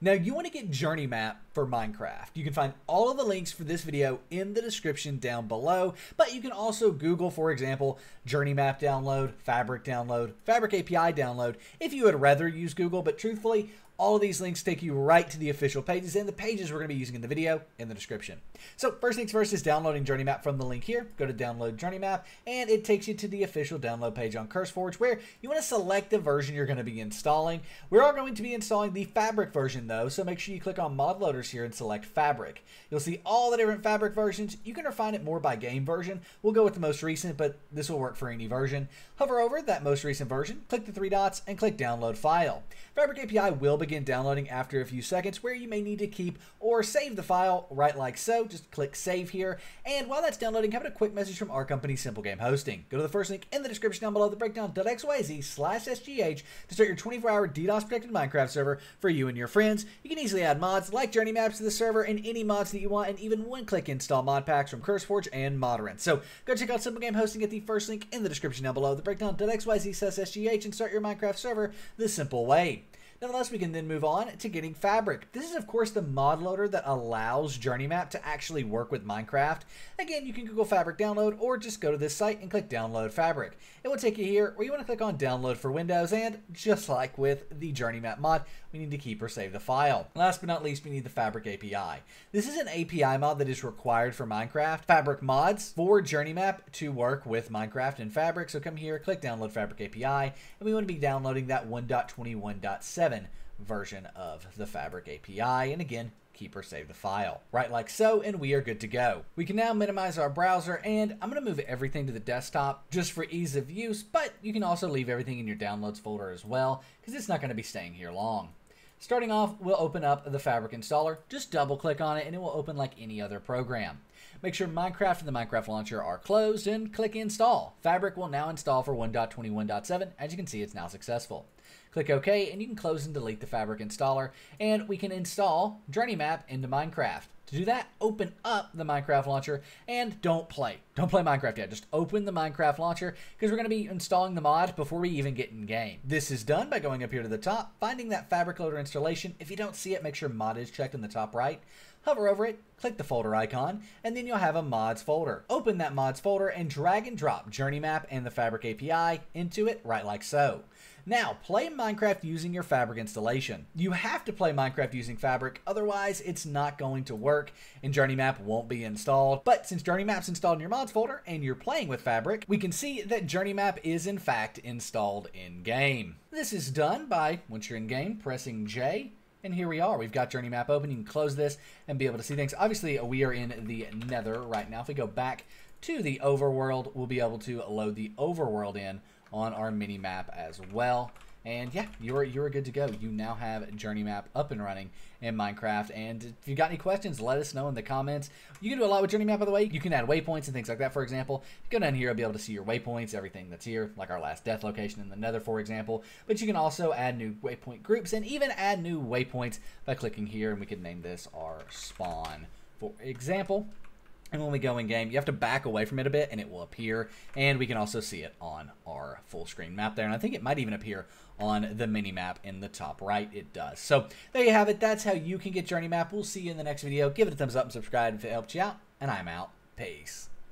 Now you want to get Journey Map for Minecraft. You can find all of the links for this video in the description down below, but you can also Google, for example, Journey Map download, Fabric download, Fabric API download, if you would rather use Google, but truthfully, all of these links take you right to the official pages and the pages we're going to be using in the video in the description. So first things first is downloading Journey Map from the link here. Go to download Journey Map and it takes you to the official download page on CurseForge where you want to select the version you're going to be installing. We are going to be installing the Fabric version though, so make sure you click on mod loaders here and select Fabric. You'll see all the different Fabric versions. You can refine it more by game version. We'll go with the most recent, but this will work for any version. Hover over that most recent version, click the three dots, and click download file. Fabric API will begin begin downloading after a few seconds where you may need to keep or save the file right like so. Just click save here. And while that's downloading, have a quick message from our company, Simple Game Hosting. Go to the first link in the description down below, the breakdown.xyz slash SGH to start your 24-hour DDoS protected Minecraft server for you and your friends. You can easily add mods like Journey Maps to the server and any mods that you want, and even one-click install mod packs from CurseForge and Modrinth. So go check out Simple Game Hosting at the first link in the description down below, the breakdown.xyz slash SGH, and start your Minecraft server the simple way. Nonetheless, we can then move on to getting Fabric. This is, of course, the mod loader that allows Journey Map to actually work with Minecraft. Again, you can Google Fabric download or just go to this site and click download Fabric. It will take you here where you want to click on download for Windows and just like with the Journey Map mod, we need to keep or save the file. Last but not least, we need the Fabric API. This is an API mod that is required for Minecraft. Fabric mods for Journey Map to work with Minecraft and Fabric. So come here, click download Fabric API, and we want to be downloading that 1.21.7 version of the Fabric API. And again, keep or save the file. Right like so, and we are good to go. We can now minimize our browser, and I'm gonna move everything to the desktop just for ease of use, but you can also leave everything in your downloads folder as well, because it's not gonna be staying here long. Starting off, we'll open up the Fabric installer. Just double click on it and it will open like any other program. Make sure Minecraft and the Minecraft launcher are closed and click install. Fabric will now install for 1.21.7. As you can see, it's now successful. Click OK and you can close and delete the Fabric installer and we can install Journey Map into Minecraft. To do that, open up the Minecraft launcher and don't play. Don't play Minecraft yet. Just open the Minecraft launcher because we're going to be installing the mod before we even get in game. This is done by going up here to the top, finding that Fabric Loader installation. If you don't see it, make sure mod is checked in the top right. Hover over it, click the folder icon, and then you'll have a mods folder. Open that mods folder and drag and drop Journey Map and the Fabric API into it right like so. Now, play Minecraft using your Fabric installation. You have to play Minecraft using Fabric, otherwise it's not going to work and Journey Map won't be installed. But since Journey Map's installed in your mods folder and you're playing with Fabric, we can see that Journey Map is in fact installed in-game. This is done by, once you're in-game, pressing J and here we are. We've got Journey Map open. You can close this and be able to see things. Obviously, we are in the Nether right now. If we go back to the overworld, we'll be able to load the overworld in on our mini map as well. And yeah, you're you're good to go. You now have Journey Map up and running in Minecraft. And if you got any questions, let us know in the comments. You can do a lot with Journey Map, by the way. You can add waypoints and things like that. For example, go down here, I'll be able to see your waypoints, everything that's here, like our last death location in the Nether, for example. But you can also add new waypoint groups and even add new waypoints by clicking here, and we can name this our spawn. For example, and when we go in game, you have to back away from it a bit and it will appear. And we can also see it on our full screen map there. And I think it might even appear on the mini map in the top right. It does. So there you have it. That's how you can get Journey Map. We'll see you in the next video. Give it a thumbs up and subscribe if it helped you out. And I'm out. Peace.